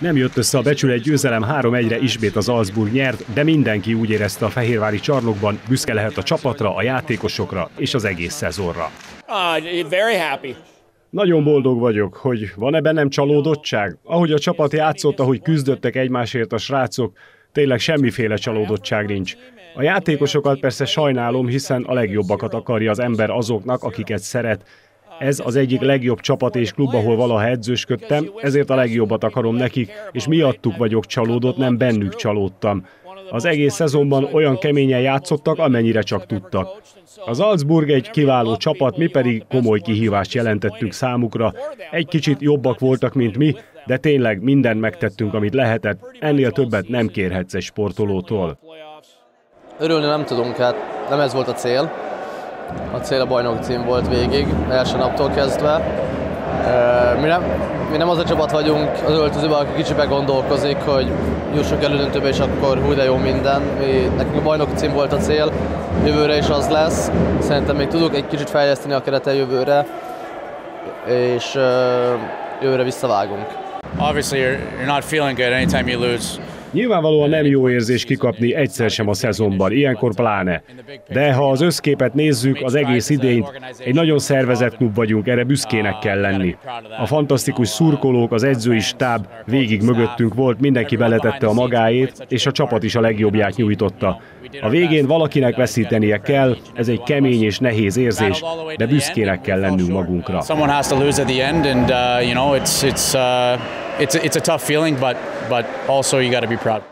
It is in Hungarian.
Nem jött össze a becsület győzelem 3-1-re ismét az Salzburg nyert, de mindenki úgy érezte a fehérvári csarnokban, büszke lehet a csapatra, a játékosokra és az egész szezonra. Uh, very happy. Nagyon boldog vagyok, hogy van-e bennem csalódottság? Ahogy a csapat játszott, ahogy küzdöttek egymásért a srácok, tényleg semmiféle csalódottság nincs. A játékosokat persze sajnálom, hiszen a legjobbakat akarja az ember azoknak, akiket szeret, ez az egyik legjobb csapat és klub, ahol valaha edzősködtem, ezért a legjobbat akarom nekik, és miattuk vagyok csalódott, nem bennük csalódtam. Az egész szezonban olyan keményen játszottak, amennyire csak tudtak. Az Salzburg egy kiváló csapat, mi pedig komoly kihívást jelentettünk számukra. Egy kicsit jobbak voltak, mint mi, de tényleg mindent megtettünk, amit lehetett. Ennél többet nem kérhetsz egy sportolótól. Örülni nem tudunk, hát nem ez volt a cél. A cél a bajnok cím volt végig, első naptól kezdve. Mi nem, mi nem az a csapat vagyunk az öltözőben, aki kicsibe gondolkozik, hogy jussunk elődöntőbe, és akkor hú de jó minden. Mi, nekünk a bajnok cím volt a cél, jövőre is az lesz. Szerintem még tudunk egy kicsit fejleszteni a keretet jövőre, és jövőre visszavágunk. Obviously you're, you're not feeling good anytime you lose. Nyilvánvalóan nem jó érzés kikapni egyszer sem a szezonban, ilyenkor pláne. De ha az összképet nézzük, az egész idényt, egy nagyon szervezett klub vagyunk, erre büszkének kell lenni. A fantasztikus szurkolók, az edzői stáb végig mögöttünk volt, mindenki beletette a magáét, és a csapat is a legjobbját nyújtotta. A végén valakinek veszítenie kell, ez egy kemény és nehéz érzés, de büszkének kell lennünk magunkra. it's a, it's a tough feeling, but but also you got to be proud.